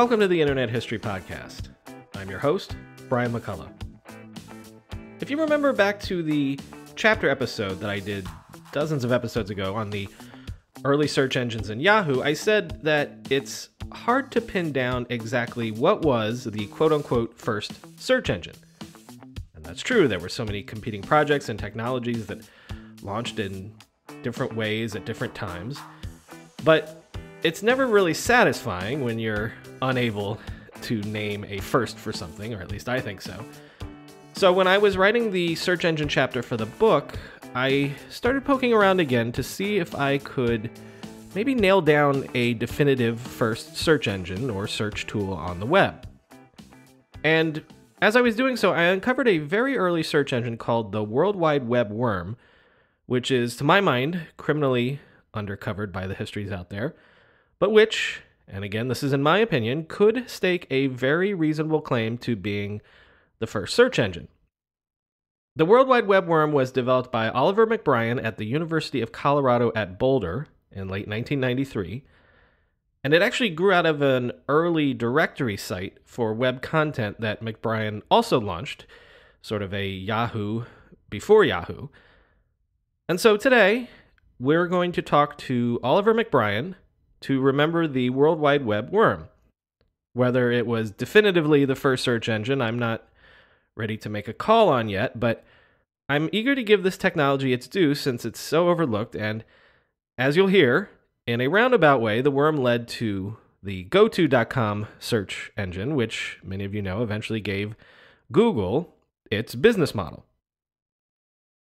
Welcome to the Internet History Podcast. I'm your host, Brian McCullough. If you remember back to the chapter episode that I did dozens of episodes ago on the early search engines in Yahoo, I said that it's hard to pin down exactly what was the quote unquote first search engine. And that's true, there were so many competing projects and technologies that launched in different ways at different times. But it's never really satisfying when you're unable to name a first for something, or at least I think so. So, when I was writing the search engine chapter for the book, I started poking around again to see if I could maybe nail down a definitive first search engine or search tool on the web. And as I was doing so, I uncovered a very early search engine called the World Wide Web Worm, which is, to my mind, criminally undercovered by the histories out there but which, and again, this is in my opinion, could stake a very reasonable claim to being the first search engine. The World Wide Web worm was developed by Oliver McBryan at the University of Colorado at Boulder in late 1993, and it actually grew out of an early directory site for web content that McBryan also launched, sort of a Yahoo before Yahoo. And so today, we're going to talk to Oliver McBryan to remember the World Wide Web worm. Whether it was definitively the first search engine, I'm not ready to make a call on yet, but I'm eager to give this technology its due since it's so overlooked. And as you'll hear, in a roundabout way, the worm led to the GoTo.com search engine, which many of you know eventually gave Google its business model.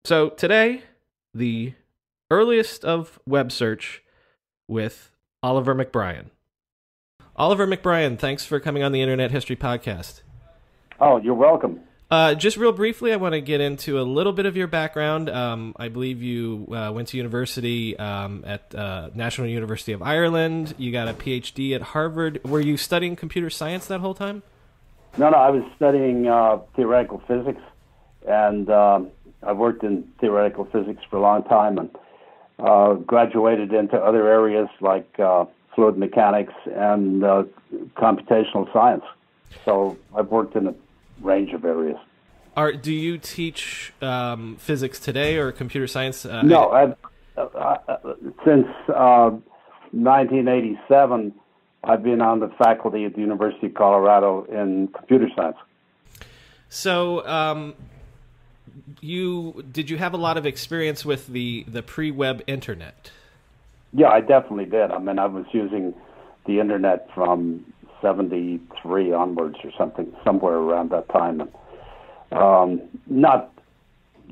So today, the earliest of web search with Oliver McBryan. Oliver McBryan, thanks for coming on the Internet History Podcast. Oh, you're welcome. Uh, just real briefly, I want to get into a little bit of your background. Um, I believe you uh, went to university um, at uh, National University of Ireland. You got a PhD at Harvard. Were you studying computer science that whole time? No, no, I was studying uh, theoretical physics, and um, I've worked in theoretical physics for a long time, and uh, graduated into other areas like uh, fluid mechanics and uh, computational science. So I've worked in a range of areas. Are do you teach um, physics today or computer science? Uh, no, I've, uh, uh, since 1987, I've been on the faculty at the University of Colorado in computer science. So, um, you did you have a lot of experience with the the pre-web internet? Yeah, I definitely did. I mean, I was using the internet from '73 onwards, or something, somewhere around that time, um, not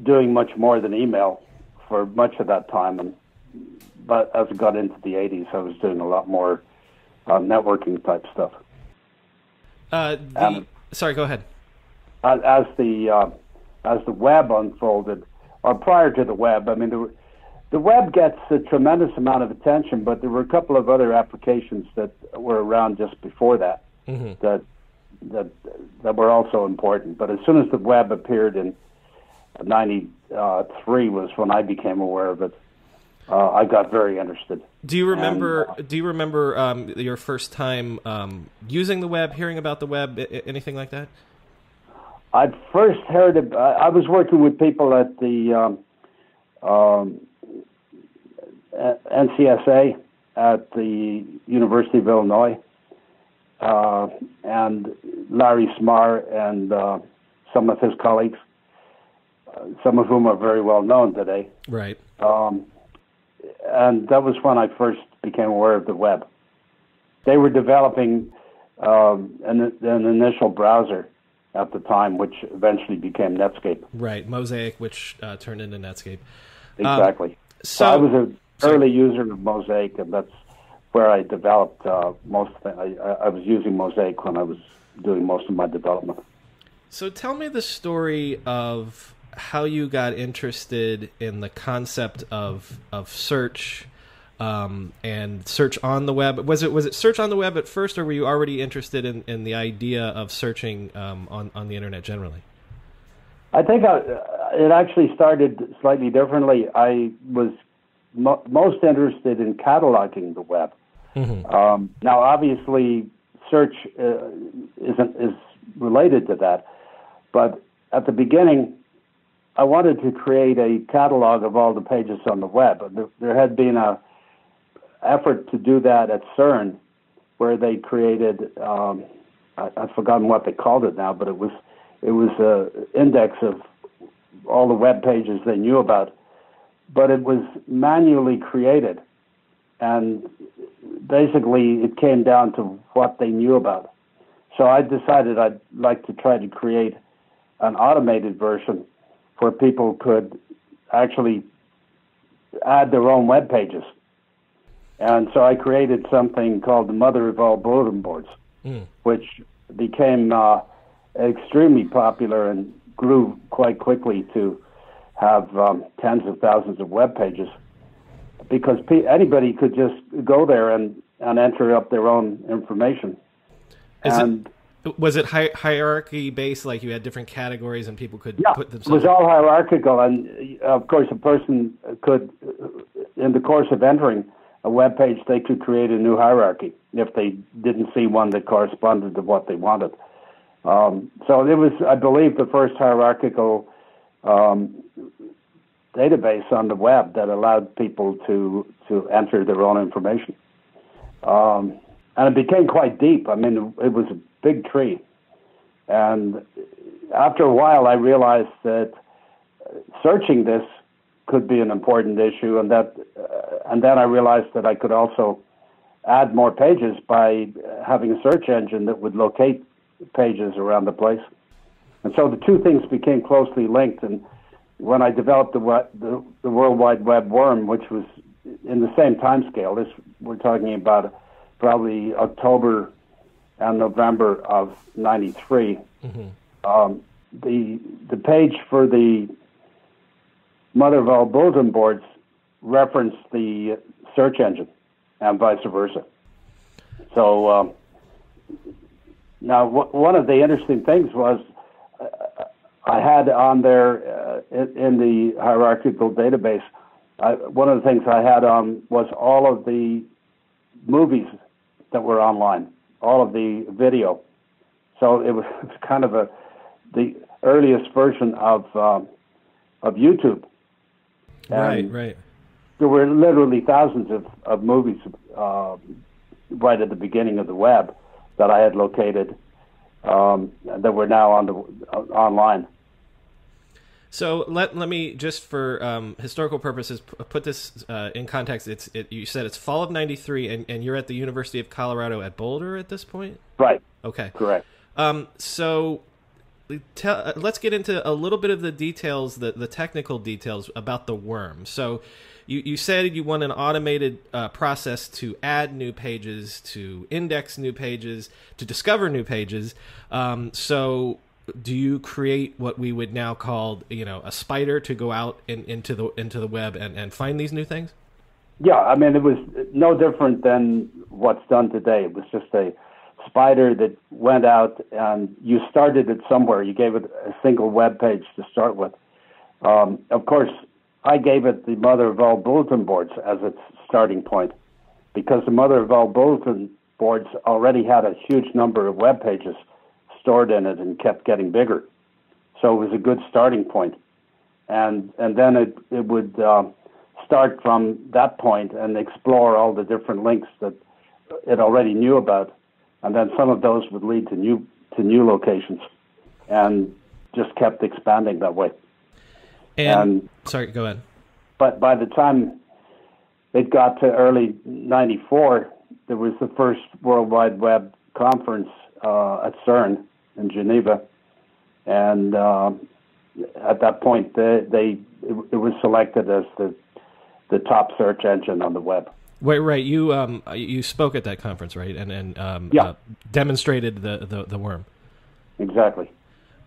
doing much more than email for much of that time. And but as I got into the '80s, I was doing a lot more uh, networking type stuff. Uh, the, um, sorry, go ahead. As the uh, as the web unfolded, or prior to the web. I mean, the, the web gets a tremendous amount of attention, but there were a couple of other applications that were around just before that mm-hmm. that that that were also important. But as soon as the web appeared in '93 was when I became aware of it. Uh, I got very interested. Do you remember? And, uh, do you remember um, your first time um, using the web, hearing about the web, anything like that? I first heard of, I was working with people at the um, um, NCSA at the University of Illinois, uh, and Larry Smarr and uh, some of his colleagues, uh, some of whom are very well known today. Right. Um, and that was when I first became aware of the web. They were developing um, an, an initial browser at the time, which eventually became Netscape. Right, Mosaic, which uh, turned into Netscape. Exactly. Um, so, so, I was a early user of Mosaic, and that's where I developed uh, most. Of the, I, I was using Mosaic when I was doing most of my development. So tell me the story of how you got interested in the concept of of search um, and search on the web. Was it was it search on the web at first, or were you already interested in, in the idea of searching um, on on the internet generally? I think I, it actually started slightly differently. I was mo- most interested in cataloging the web. Mm-hmm. Um, now, obviously, search uh, isn't is related to that, but at the beginning, I wanted to create a catalog of all the pages on the web. There, there had been a effort to do that at CERN, where they created um, I, I've forgotten what they called it now, but it was it was an index of all the web pages they knew about, but it was manually created, and basically it came down to what they knew about. So I decided I'd like to try to create an automated version where people could actually add their own web pages. And so I created something called the Mother of All Bulletin Boards, mm. which became uh, extremely popular and grew quite quickly to have um, tens of thousands of web pages because pe- anybody could just go there and, and enter up their own information. Is and it, was it hi- hierarchy based? Like you had different categories and people could yeah, put themselves. It was all hierarchical, and of course, a person could, in the course of entering a web page, they could create a new hierarchy if they didn't see one that corresponded to what they wanted. Um, so it was, I believe, the first hierarchical um, database on the web that allowed people to to enter their own information. Um, and it became quite deep. I mean, it was a big tree. And after a while, I realized that searching this could be an important issue, and that, uh, and then I realized that I could also add more pages by having a search engine that would locate pages around the place. And so the two things became closely linked. And when I developed the, the, the World Wide Web worm, which was in the same time scale, this we're talking about probably October and November of '93. Mm-hmm. Um, the the page for the Mother of all bulletin boards referenced the search engine, and vice versa. So um, now, w- one of the interesting things was uh, I had on there uh, in, in, the hierarchical database. I, one of the things I had on was all of the movies that were online, all of the video. So it was, it was kind of a the earliest version of um, of YouTube. And right, right. There were literally thousands of of movies uh, right at the beginning of the web that I had located um, that were now on the uh, online. So let let me just for um, historical purposes put this uh, in context. It's it, you said it's fall of '93, and, and you're at the University of Colorado at Boulder at this point. Right. Okay. Correct. Um, so tell, uh, let's get into a little bit of the details, the the technical details about the worm. So you, you said you want an automated uh, process to add new pages, to index new pages, to discover new pages. Um, so do you create what we would now call you know a spider to go out in, into the into the web and, and find these new things? Yeah, I mean it was no different than what's done today. It was just a spider that went out and you started it somewhere. You gave it a single web page to start with. Um, of course, I gave it the mother of all bulletin boards as its starting point because the mother of all bulletin boards already had a huge number of web pages stored in it and kept getting bigger. So it was a good starting point. And, and then it, it would uh, start from that point and explore all the different links that it already knew about. And then some of those would lead to new, to new locations and just kept expanding that way. And, and sorry, go ahead. But by the time it got to early '94, there was the first World Wide Web conference uh, at CERN in Geneva, and uh, at that point, they, they it, it, was selected as the the top search engine on the web. Wait, right. You um you spoke at that conference, right? And and um, Yeah. uh, demonstrated the, the the worm. Exactly.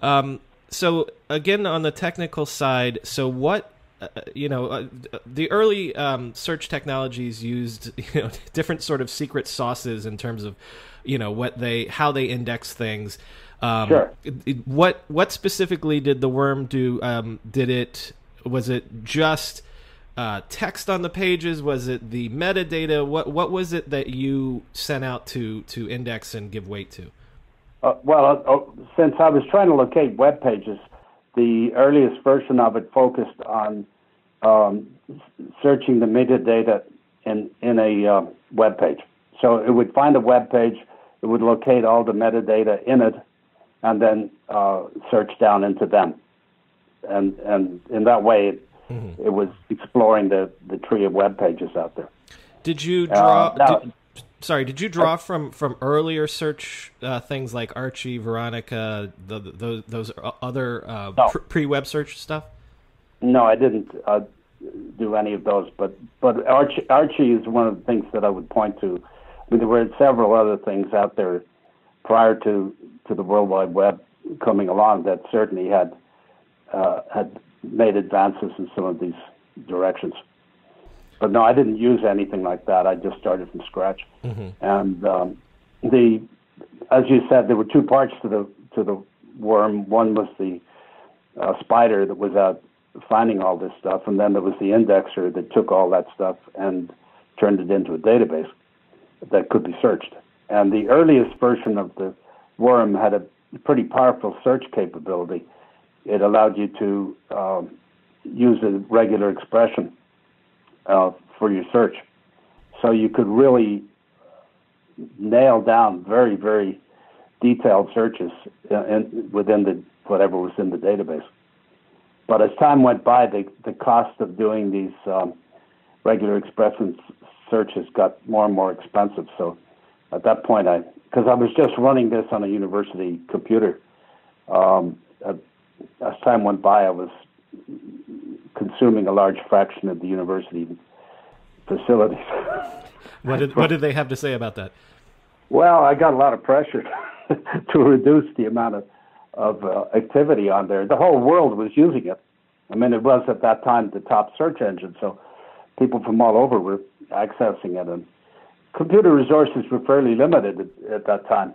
Um, so again, on the technical side, so what? Uh, you know, uh, the early um, search technologies used you know different sort of secret sauces in terms of you know what they how they index things. Um, Sure. it- it- what what specifically did the worm do? Um, did it was it just uh, text on the pages? Was it the metadata? What what was it that you sent out to to index and give weight to? Uh, well, uh, uh, since I was trying to locate web pages, the earliest version of it focused on um, searching the metadata in in a uh, web page. So it would find a web page, it would locate all the metadata in it, and then uh, search down into them. And and in that way, it, it was exploring the, the tree of web pages out there. Did you draw? Uh, now- did- sorry, did you draw from from earlier search uh, things like Archie, Veronica, the, the, those those other uh, No. pre-web search stuff? No, I didn't uh, do any of those. But but Archie, Archie is one of the things that I would point to. I mean, there were several other things out there prior to to the World Wide Web coming along that certainly had uh, had made advances in some of these directions. But no, I didn't use anything like that. I just started from scratch. And um, the, as you said, there were two parts to the to the worm. One was the uh, spider that was out finding all this stuff, and then there was the indexer that took all that stuff and turned it into a database that could be searched. And the earliest version of the worm had a pretty powerful search capability. It allowed you to um, use a regular expression uh, for your search, so you could really nail down very, very detailed searches in, in, within the whatever was in the database. But as time went by, the the cost of doing these um, regular expression searches got more and more expensive. So at that point, I because I was just running this on a university computer. Um, uh, as time went by, I was consuming a large fraction of the university facilities. What did what did they have to say about that? Well, I got a lot of pressure to reduce the amount of of uh, activity on there. The whole world was using it. I mean, it was at that time the top search engine, so people from all over were accessing it, and computer resources were fairly limited at, at that time.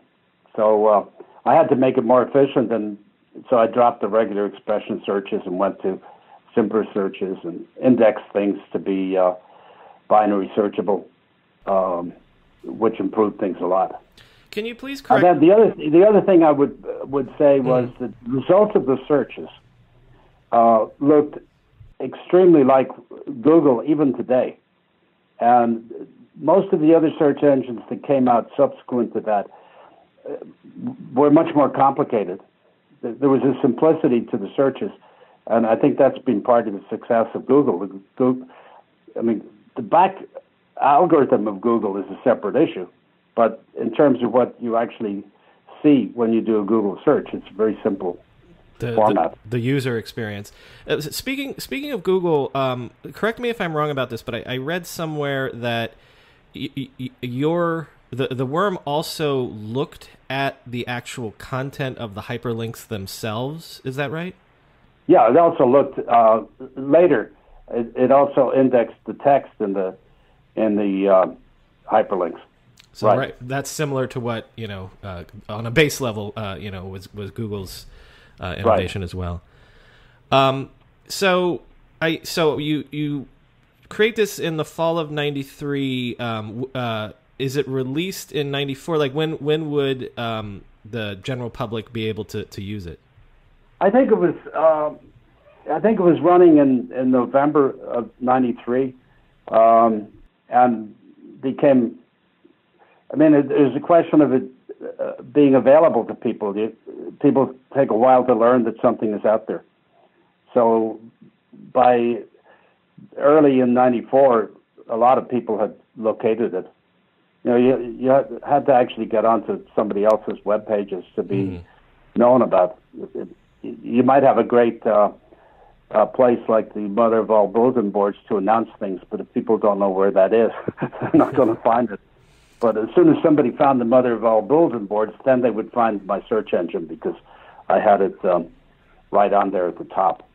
So uh, I had to make it more efficient, and so I dropped the regular expression searches and went to simpler searches and indexed things to be uh, binary searchable, um, which improved things a lot. Can you please And then the other the other thing I would would say was the results of the searches uh, looked extremely like Google even today, and most of the other search engines that came out subsequent to that uh, were much more complicated. There was a simplicity to the searches, and I think that's been part of the success of Google. Google I mean, the back algorithm of Google is a separate issue, but in terms of what you actually see when you do a Google search, it's very simple. the, the, the user experience. Uh, speaking speaking of Google, um, correct me if I'm wrong about this, but I, I read somewhere that y- y- your the the worm also looked at the actual content of the hyperlinks themselves. Is that right? Yeah, it also looked uh, later. It, it also indexed the text in the in the uh, hyperlinks. So Right. right. that's similar to what you know uh, on a base level. Uh, you know, was was Google's uh, innovation as well. Um, so I so you you create this in the fall of '93. Um, uh, is it released in '94? Like when when would um, the general public be able to to use it? I think it was uh, I think it was running in, in November of '93, um, and became. I mean, it, it was a question of it uh, being available to people. You, people take a while to learn that something is out there. So, by early in '94, a lot of people had located it. You know, you you had- to actually get onto somebody else's web pages to be known about. You might have a great uh, a place like the mother of all bulletin boards to announce things, but if people don't know where that is, they're not going to find it. But as soon as somebody found the mother of all bulletin boards, then they would find my search engine because I had it um, right on there at the top.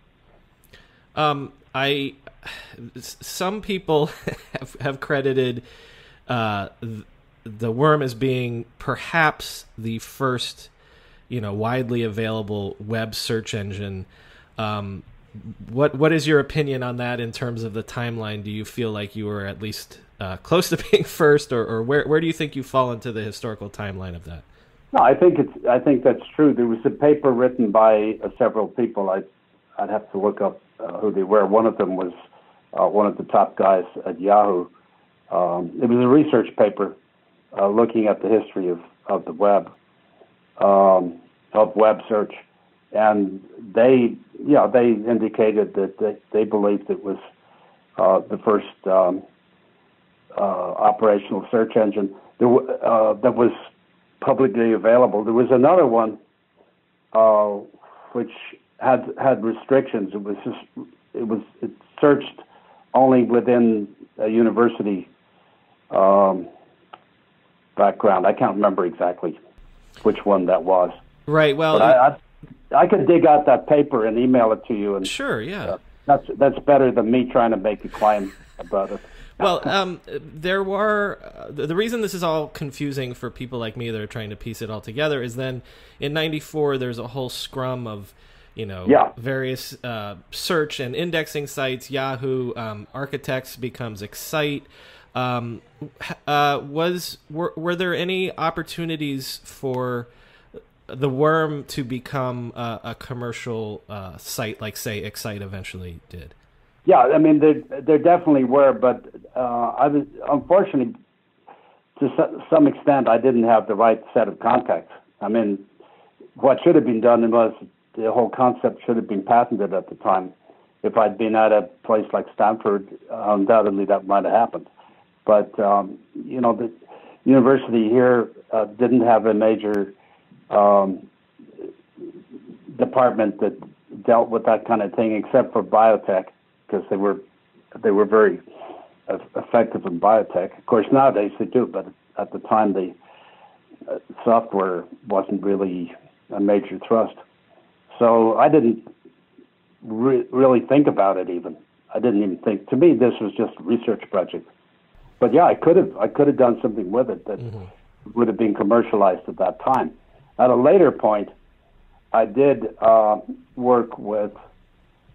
Um, I some people have, have credited uh, the worm as being perhaps the first, you know, widely available web search engine. Um, what what is your opinion on that in terms of the timeline? Do you feel like you were at least uh, close to being first, or, or where where do you think you fall into the historical timeline of that? No, I think it's I think that's true. There was a paper written by uh, several people. I I'd have to look up uh, who they were. One of them was uh, one of the top guys at Yahoo. Um, it was a research paper uh, looking at the history of, of the web, um, of web search, and they, yeah, they indicated that they, they believed it was uh, the first um, uh, operational search engine there, uh, that was publicly available. There was another one uh, which had had restrictions. It was just it was it searched only within a university um, background. I can't remember exactly which one that was. Right. Well, I, I, I could dig out that paper and email it to you. And sure, yeah, uh, that's that's better than me trying to make a claim about it. Well, um, there were uh, the reason this is all confusing for people like me that are trying to piece it all together is then in '94 there's a whole scrum of you know yeah. various uh, search and indexing sites. Yahoo um, Architext becomes Excite. Um, uh, was were, were there any opportunities for the worm to become a, a commercial uh, site like say Excite eventually did? Yeah, I mean there there definitely were, but uh, I was unfortunately to some extent I didn't have the right set of contacts. I mean, what should have been done was the whole concept should have been patented at the time. If I'd been at a place like Stanford, undoubtedly that might have happened. But um, you know, the university here uh, didn't have a major um, department that dealt with that kind of thing, except for biotech, because they were they were very effective in biotech. Of course, nowadays they do, but at the time the uh, software wasn't really a major thrust. So I didn't re- really think about it even. I didn't even think. To me, this was just a research project. But yeah, I could have I could have done something with it that mm-hmm. would have been commercialized at that time. At a later point, I did uh, work with,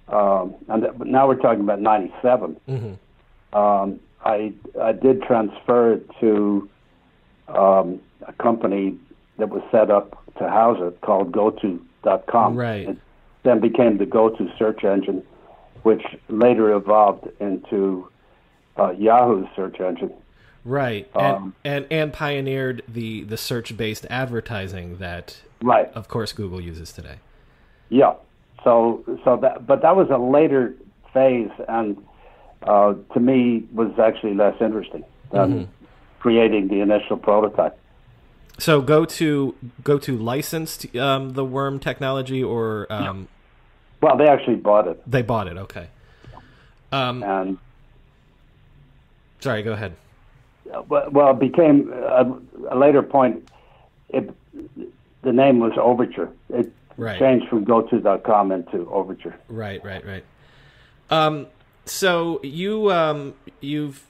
um, and now we're talking about '97. Mm-hmm. Um, I I did transfer it to um, a company that was set up to house it called GoTo.com. Right. It then became the go-to search engine, which later evolved into uh, Yahoo's search engine. Right, um, and, and and pioneered the the search based advertising that, right, of course, Google uses today. Yeah. So so that but that was a later phase, and uh, to me was actually less interesting than mm-hmm. creating the initial prototype. So go to go to licensed um, the worm technology or um, well, they actually bought it. They bought it. Okay. Um, and sorry, go ahead. Well, it became a, a later point. It, the name was Overture. It right. changed from GoTo.com into Overture. Right, right, right. Um, so you um, you've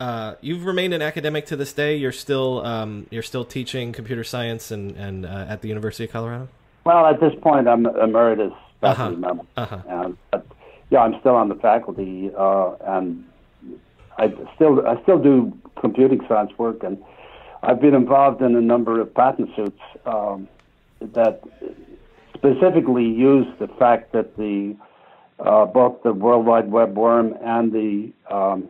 uh, you've remained an academic to this day. You're still um, you're still teaching computer science and and uh, at the University of Colorado. Well, at this point, I'm emeritus faculty uh-huh. member, uh-huh. and but, yeah, I'm still on the faculty, uh, and I still I still do computing science work, and I've been involved in a number of patent suits um, that specifically use the fact that the uh, both the World Wide Web worm and the um,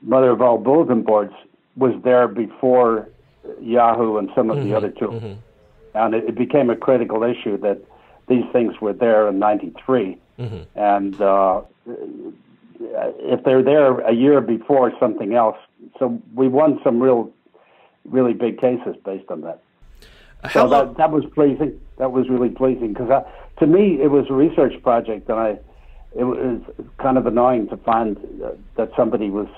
mother of all bulletin boards was there before Yahoo and some of mm-hmm, the other 2 mm-hmm. And it, it, became a critical issue that these things were there in 93. Mm-hmm. And uh, if they're there a year before something else, so we won some real, really big cases based on that. How so that, that was pleasing. that was really pleasing because to me it was a research project, and I it was kind of annoying to find uh, that somebody was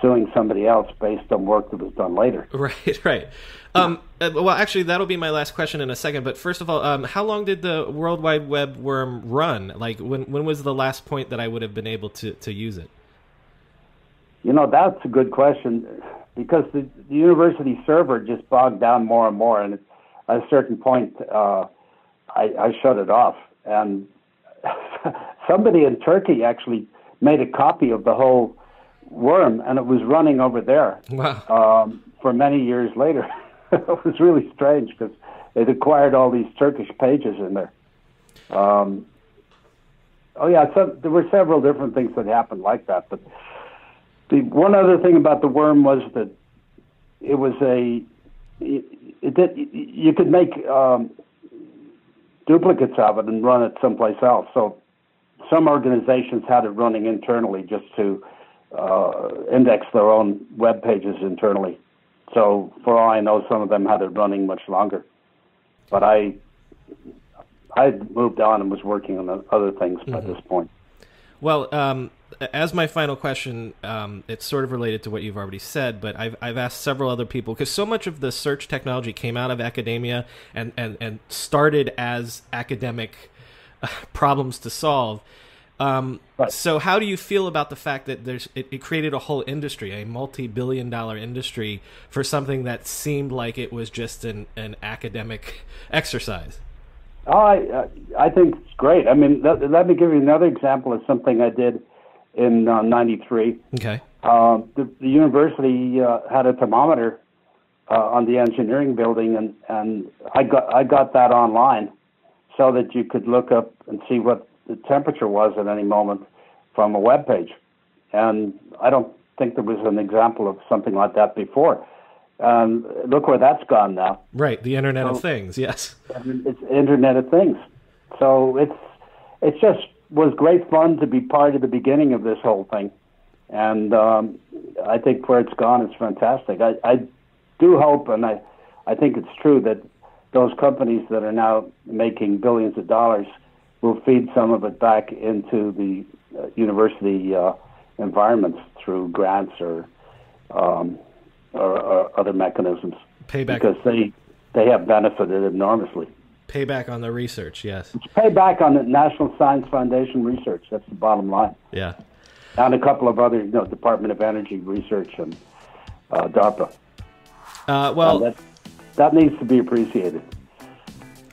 suing somebody else based on work that was done later. Right, right. Um, uh, well, actually, that'll be my last question in a second. But first of all, um, how long did the World Wide Web worm run? Like, when when was the last point that I would have been able to to use it? You know, that's a good question because the, the university server just bogged down more and more, and at a certain point, uh, I, I shut it off. And somebody in Turkey actually made a copy of the whole worm, and it was running over there wow. um, for many years later. it was really strange because it acquired all these Turkish pages in there. Um, oh yeah, so there were several different things that happened like that. But the one other thing about the worm was that it was a it, it did, you could make um, duplicates of it and run it someplace else. So some organizations had it running internally just to uh, index their own web pages internally. So for all I know, some of them had it running much longer. But I I moved on and was working on other things mm-hmm. by this point. Well, um, as my final question, um, it's sort of related to what you've already said, but I've, I've asked several other people because so much of the search technology came out of academia and, and, and started as academic uh, problems to solve. Um, right. So, how do you feel about the fact that there's it, it created a whole industry, a multi-billion-dollar industry for something that seemed like it was just an, an academic exercise? Oh, I I think it's great. I mean, let, let me give you another example of something I did in '93. Uh, okay. Uh, the, the, university uh, had a thermometer uh, on the engineering building, and and I got I got that online, so that you could look up and see what the temperature was at any moment from a web page. And I don't think there was an example of something like that before. And look where that's gone now. Right, the Internet so, of Things. Yes, it's Internet of Things. So it's it's just was great fun to be part of the beginning of this whole thing, and um, I think where it's gone is fantastic. I, I do hope, and I I think it's true that those companies that are now making billions of dollars will feed some of it back into the uh, university uh, environments through grants or, um, or, or other mechanisms. Payback because they they have benefited enormously. Payback on the research, yes. It's payback on the National Science Foundation research. That's the bottom line. Yeah. And a couple of other, you know, Department of Energy research and uh, DARPA. Uh, well, that, that needs to be appreciated.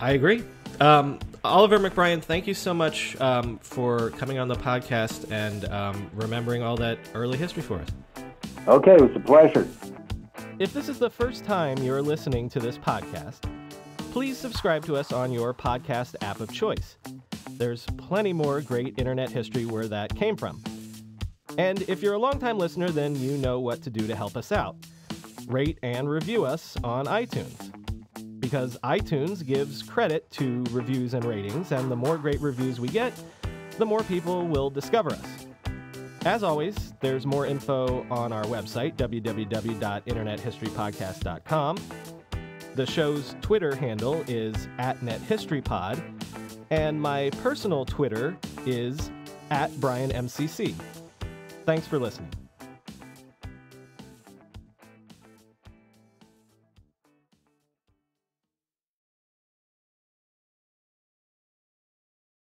I agree. Um, Oliver McBryan, thank you so much um, for coming on the podcast and um, remembering all that early history for us. Okay, it was a pleasure. If this is the first time you're listening to this podcast, please subscribe to us on your podcast app of choice. There's plenty more great internet history where that came from. And if you're a longtime listener, then you know what to do to help us out. Rate and review us on iTunes because iTunes gives credit to reviews and ratings, and the more great reviews we get, the more people will discover us. As always, there's more info on our website, www.internethistorypodcast.com. The show's Twitter handle is at NetHistoryPod, and my personal Twitter is at BrianMCC. Thanks for listening.